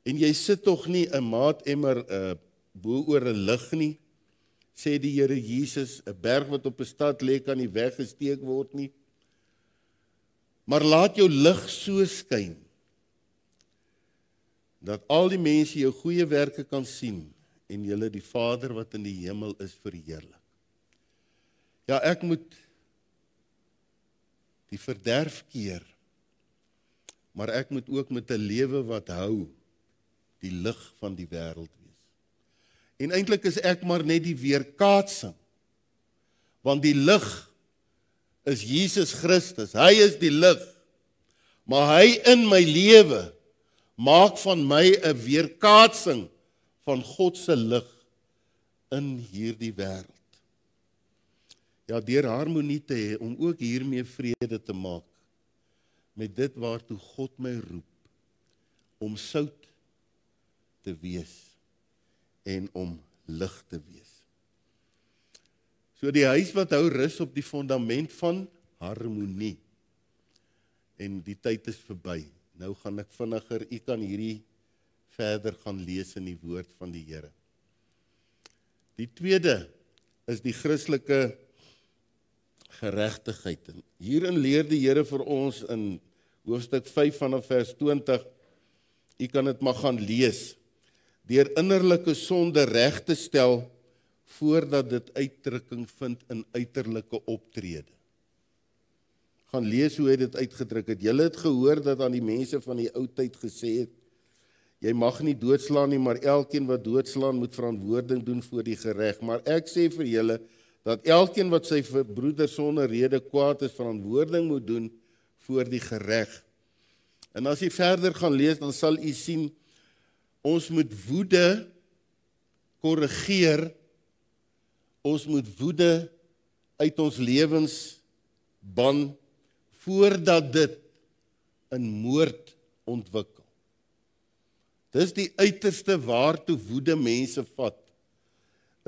En jy sit tog nie 'n maat emmer uh bo oor 'n lig nie, sê die Here Jesus, 'n berg wat op 'n stad lê kan nie weggesteek word nie. Maar laat jou lig so skyn dat al die mense jou goeie werke kan sien en julle die Vader wat in die hemel is verheerlik. Ja, ek moet die verderf keer. Maar ek moet ook met 'n lewe wat hou die lig van die wêreld wees. En eintlik is ek maar net die weerkaatsing. Want die lig is Jesus Christus. Hy is die lig. Maar hy in my lewe maak van my 'n weerkaatsing van God se lig in hierdie wêreld. Ja, deur harmonie te hê om ook hiermee vrede te maak met dit waartoe God my roep om sout te wees en om lig te wees. So die huis wat hou rus op die fondament van harmonie. En die tyd is verby. Nou gaan ek vinniger, u kan hierdie verder gaan lees in die woord van die Here. Die tweede is die Christelike geregtigheid. Hierin leer die Here vir ons in hoofstuk 5 vanaf vers 20. U kan dit maar gaan lees deur innerlike sonde reg te stel voordat dit uitdrukking vind in uiterlike optrede. Gaan lees hoe hy dit uitgedruk het. Julle het gehoor dat aan die mense van die ou tyd gesê het: jy mag nie doodslaan nie, maar elkeen wat doodslaan moet verantwoording doen voor die reg. Maar ek sê vir julle dat elkeen wat sy broeder sonder rede kwaad is, verantwoording moet doen voor die reg. En as jy verder gaan lees, dan sal u sien ons moet woede korrigeer. Ons moet woede uit ons lewens ban voordat dit in moord ontwikkel. Dis die uiterste waartoe woede mense vat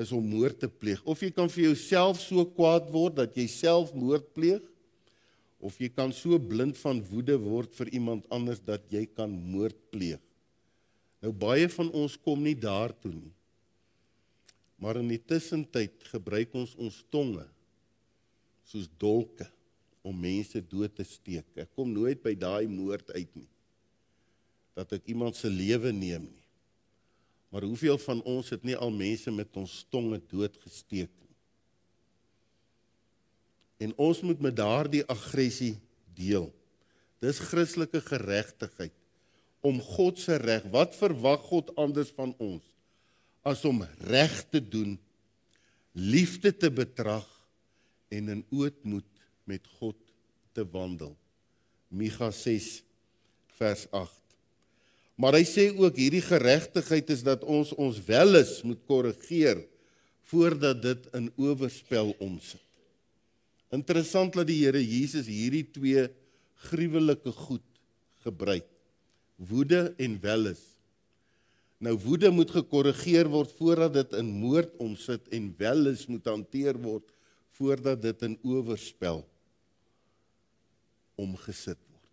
is om moord te pleeg. Of jy kan vir jouself so kwaad word dat jy self moord pleeg of jy kan so blind van woede word vir iemand anders dat jy kan moord pleeg. Nou baie van ons kom nie daartoe nie. Maar in die tussentyd gebruik ons ons tonge soos dolke om mense dood te steek. Ek kom nooit by daai moord uit nie. Dat ek iemand se lewe neem nie. Maar hoeveel van ons het nie al mense met ons tonge doodgesteek nie? En ons moet met daardie aggressie deel. Dis Christelike geregtigheid om God se reg. Wat verwag God anders van ons as om reg te doen, liefde te betrag en in ootmoed met God te wandel. Micha 6 vers 8. Maar hy sê ook hierdie geregtigheid is dat ons ons welis moet korrigeer voordat dit in oorspel omsit. Interessant dat die Here Jesus hierdie twee gruwelike goed gebruik. Woede en welis. Nou woede moet gekorrigeer word voordat dit in moord omsit en welis moet hanteer word voordat dit in oorspel omgesit word.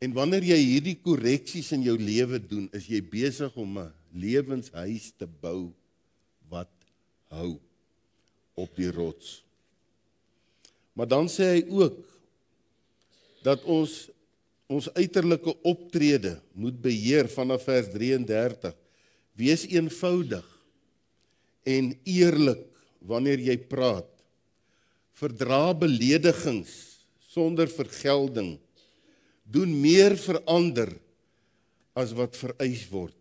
En wanneer jy hierdie korreksies in jou lewe doen, is jy besig om 'n lewenshuis te bou wat hou op die rots. Maar dan sê hy ook dat ons ons uiterlike optrede moet beheer vanaf vers 33. Wees eenvoudig en eerlik wanneer jy praat. Verdra beledigings sonder vergelding. Doen meer vir ander as wat vereis word.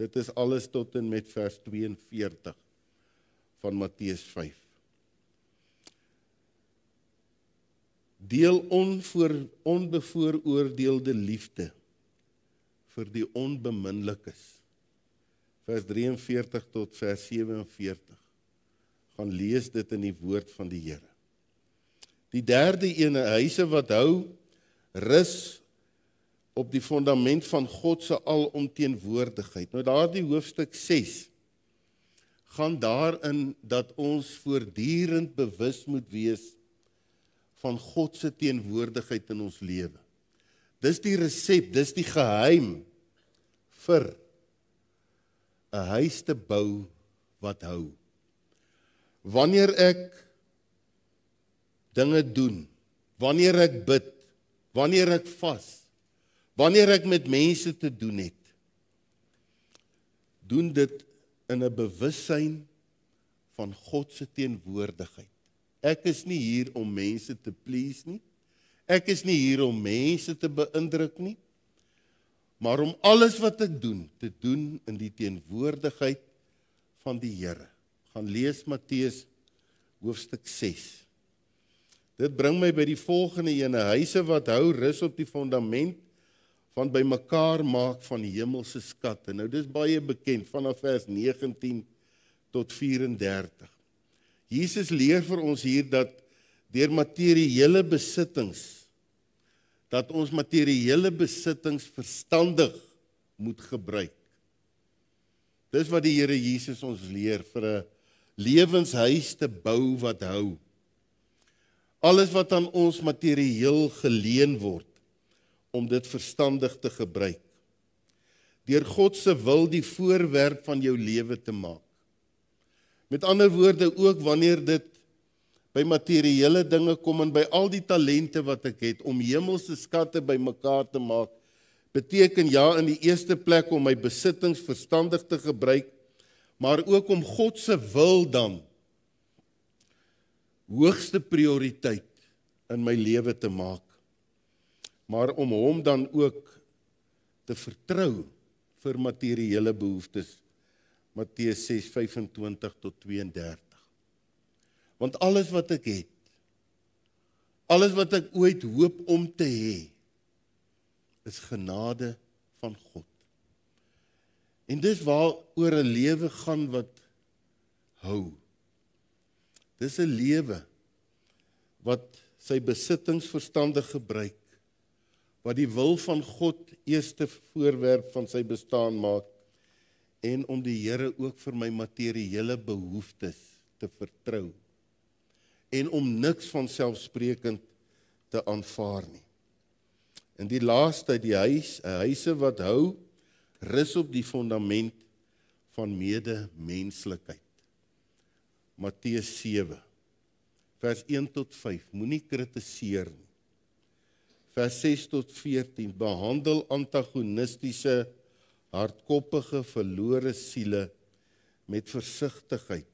Dit is alles tot en met vers 42 van Matteus 5. Deel onvoor onbevooroordeelde liefde vir die onbeminlikes. Vers 43 tot vers 47. Gaan lees dit in die woord van die Here. Die derde een, huise wat hou rus op die fondament van God se alomteenwoordigheid. Nou daardie hoofstuk 6 gaan daarin dat ons voortdurend bewus moet wees van God se teenwoordigheid in ons lewe. Dis die resep, dis die geheim vir 'n huis te bou wat hou. Wanneer ek dinge doen. Wanneer ek bid, wanneer ek vas, wanneer ek met mense te doen het. Doen dit in 'n bewussyn van God se teenwoordigheid. Ek is nie hier om mense te please nie. Ek is nie hier om mense te beïndruk nie. Maar om alles wat ek doen, te doen in die teenwoordigheid van die Here. Gaan lees Matteus hoofstuk 6. Dit bring my by die volgende ene: huise wat hou rus op die fondament van bymekaar maak van die hemelse skatte. Nou dis baie bekend vanaf vers 19 tot 34. Jesus leer vir ons hier dat deur materiële besittings dat ons materiële besittings verstandig moet gebruik. Dis wat die Here Jesus ons leer vir 'n lewenshuis te bou wat hou. Alles wat aan ons materieel geleen word om dit verstandig te gebruik. Deur God se wil die voorwerp van jou lewe te maak. Met ander woorde ook wanneer dit by materiële dinge kom en by al die talente wat ek het om hemelse skatte bymekaar te maak, beteken ja in die eerste plek om my besittings verstandig te gebruik, maar ook om God se wil dan hoogste prioriteit in my lewe te maak. Maar om hom dan ook te vertrou vir materiële behoeftes. Matteus 6:25 tot 32. Want alles wat ek het, alles wat ek ooit hoop om te hê, is genade van God. En dis waar oor 'n lewe gaan wat hou. Dis 'n lewe wat sy besittings verstandig gebruik wat die wil van God eerste voorwerp van sy bestaan maak en om die Here ook vir my materiële behoeftes te vertrou en om niks van selfsprekend te aanvaar nie. In die laaste die huis, 'n huise wat hou, rus op die fondament van medemenslikheid. Matteus 7 vers 1 tot 5. Moenie kritiseer nie. Vers 6 tot 14 behandel antagonistiese hardkoppige verlore siele met versigtigheid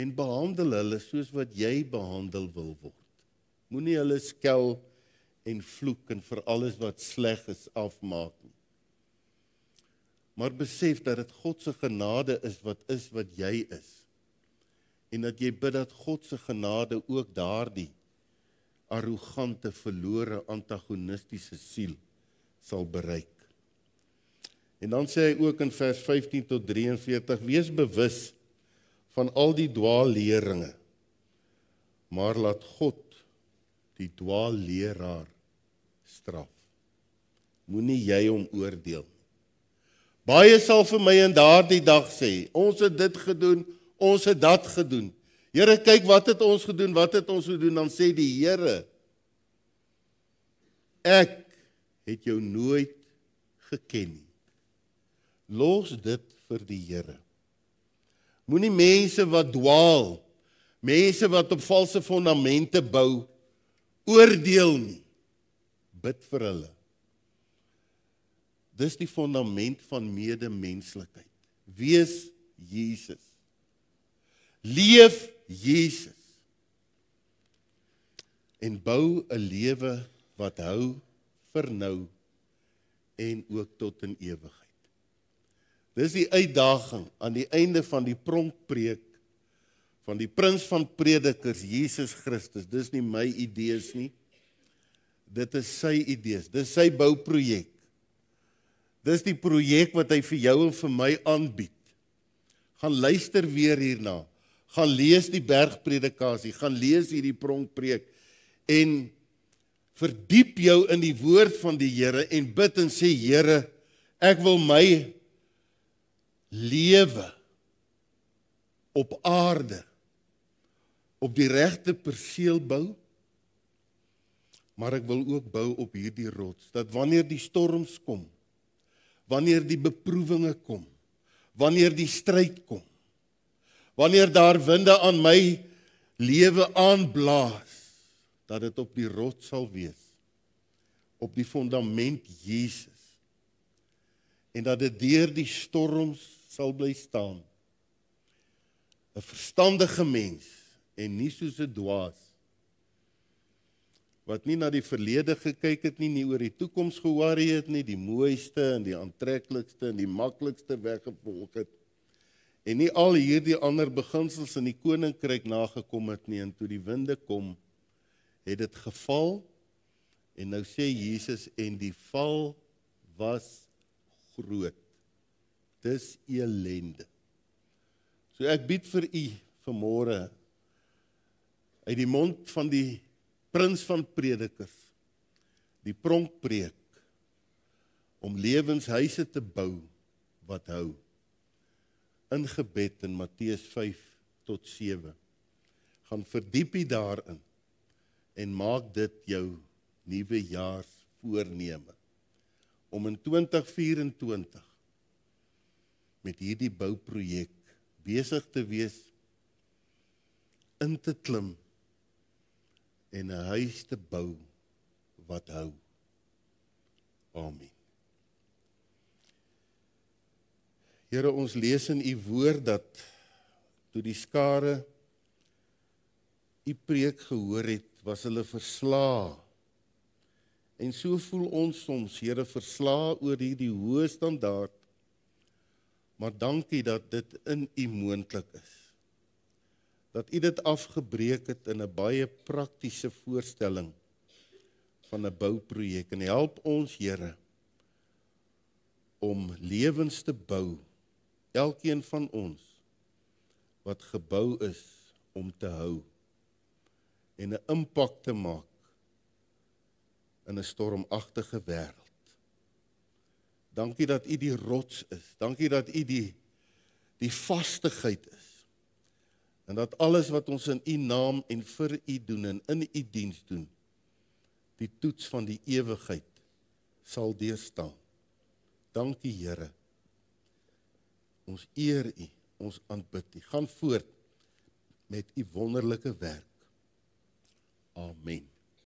en behandel hulle soos wat jy behandel wil word. Moenie hulle skel en vloek en vir alles wat sleg is afmaak nie. Maar besef dat dit God se genade is wat is wat jy is. En dat jy bid dat God se genade ook daardie arrogante, verlore, antagonistiese siel sal bereik. En dan sê hy ook in vers 15 tot 43: Wees bewus van al die dwaalleringe. Maar laat God die dwaalleraar straf. Moenie jy hom oordeel. Baie sal vir my in daardie dag sê, ons het dit gedoen, ons het dat gedoen. Here, kyk wat het ons gedoen? Wat het ons gedoen? Dan sê die Here, ek het jou nooit geken nie. Los dit vir die Here. Moenie mense wat dwaal, mense wat op valse fondamente bou, oordeel nie. Bid vir hulle. Dis die fondament van medemenslikheid. Wees Jesus. Leef Jesus. En bou 'n lewe wat hou vir nou en ook tot in ewigheid. Dis die uitdaging aan die einde van die pronkpreek van die prins van predikers Jesus Christus. Dis nie my idees nie. Dit is sy idees. Dis sy bouprojek. Dis die projek wat hy vir jou en vir my aanbied. Gaan luister weer hierna. Gaan lees die bergpredikasie, gaan lees hierdie pronkpreek en verdiep jou in die woord van die Here en bid en sê Here, ek wil my lewe op aarde op die regte perseel bou maar ek wil ook bou op hierdie rots dat wanneer die storms kom wanneer die beproewinge kom wanneer die stryd kom wanneer daar winde aan my lewe aanblaas dat dit op die rots sal wees op die fondament Jesus en dat dit deur die storms sal bly staan. 'n verstandige mens en nie soos 'n dwaas wat nie na die verlede gekyk het nie, nie oor die toekoms ge-worry het nie, die mooiste en die aantreklikste en die maklikste weggevolg het en nie al hierdie ander beginsels in die koninkryk nagekom het nie en toe die winde kom het dit geval en nou sê Jesus en die val was groot dis elende. So ek bied vir u vanmôre uit die mond van die prins van predikers die pronkpreek om lewenshuise te bou wat hou. In gebed in Matteus 5 tot 7 gaan verdiep jy daarin en maak dit jou nuwe jaar voorneme. Om in 2024 met hierdie bouprojek besig te wees in te klim en 'n huis te bou wat hou. Amen. Here ons lees in u woord dat toe die skare u preek gehoor het, was hulle verslae. En so voel ons soms, Here, verslae oor hierdie hoë standaard Maar dankie dat dit in U moontlik is. Dat U dit afgebreek het in 'n baie praktiese voorstelling van 'n bouprojek en help ons Here om lewens te bou elkeen van ons wat gebou is om te hou en 'n impak te maak in 'n stormagtige wêreld. Dankie dat U die rots is. Dankie dat U die die vastigheid is. En dat alles wat ons in U naam en vir U doen en in U diens doen, die toets van die ewigheid sal deurstaan. Dankie Here. Ons eer U, ons aanbid U. Gaan voort met U wonderlike werk. Amen.